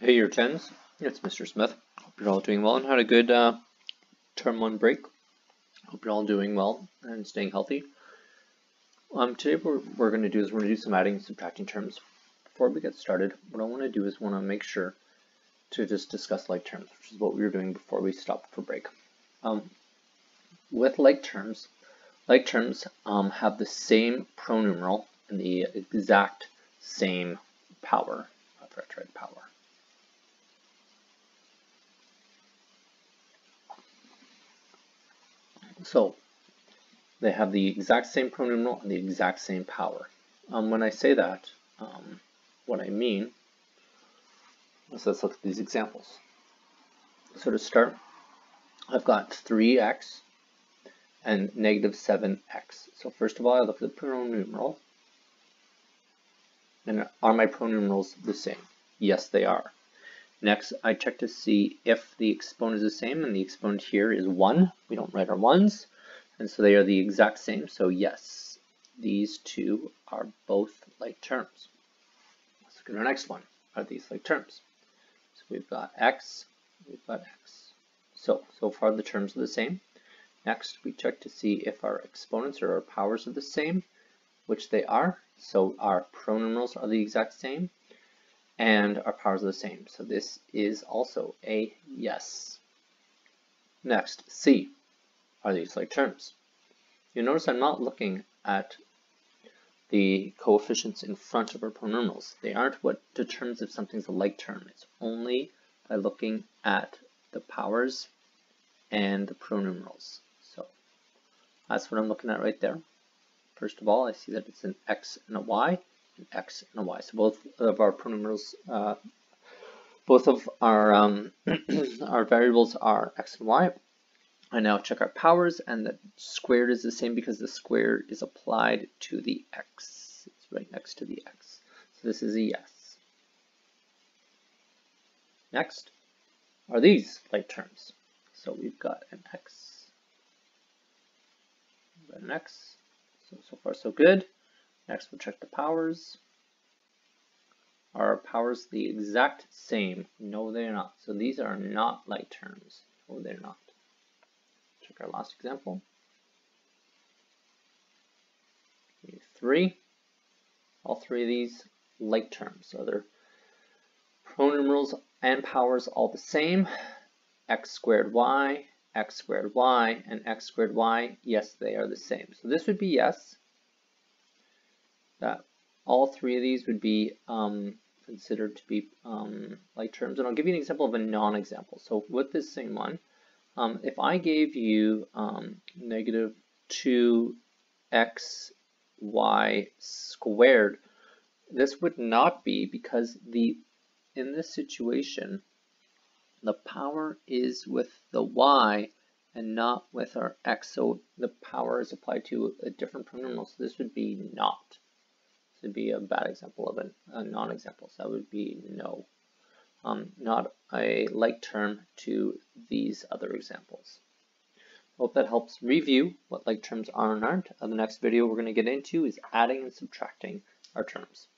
Hey, your 10s, it's Mr. Smith. Hope you're all doing well and had a good uh, term one break. Hope you're all doing well and staying healthy. Um, today what we're going to do is we're going to do some adding and subtracting terms. Before we get started, what I want to do is want to make sure to just discuss like terms, which is what we were doing before we stopped for break. Um, with like terms, like terms um, have the same pronumeral and the exact same power. To power. So they have the exact same pronumeral and the exact same power. Um, when I say that, um, what I mean, so let's look at these examples. So to start, I've got 3x and negative 7x. So first of all, I look at the pronumeral. And are my pronumerals the same? Yes, they are. Next, I check to see if the exponent is the same, and the exponent here is 1. We don't write our 1s, and so they are the exact same. So yes, these two are both like terms. Let's look at our next one. Are these like terms? So we've got x, we've got x. So, so far the terms are the same. Next, we check to see if our exponents or our powers are the same, which they are. So our pronumerals are the exact same and our powers are the same. So this is also a yes. Next, C. Are these like terms? You notice I'm not looking at the coefficients in front of our pronumerals. They aren't what determines if something's a like term. It's only by looking at the powers and the pronumerals. So that's what I'm looking at right there. First of all, I see that it's an x and a y x and y. So both of our pronumerals, uh, both of our um, our variables are x and y. I now check our powers, and the squared is the same because the square is applied to the x. It's right next to the x. So this is a yes. Next are these like terms. So we've got an x, an x. So, so far so good. Next, we'll check the powers. Are powers the exact same? No, they're not. So these are not like terms. No, they're not. Check our last example. Three. All three of these like terms. So they're pronumerals and powers all the same. x squared y, x squared y, and x squared y, yes, they are the same. So this would be yes that all three of these would be um, considered to be um, like terms. And I'll give you an example of a non-example. So with this same one, um, if I gave you um, negative 2x y squared, this would not be because the in this situation, the power is with the y and not with our x. So the power is applied to a different pronumeral. So this would be not to be a bad example of a, a non-example. So that would be no. Um, not a like term to these other examples. Hope that helps review what like terms are and aren't. Uh, the next video we're going to get into is adding and subtracting our terms.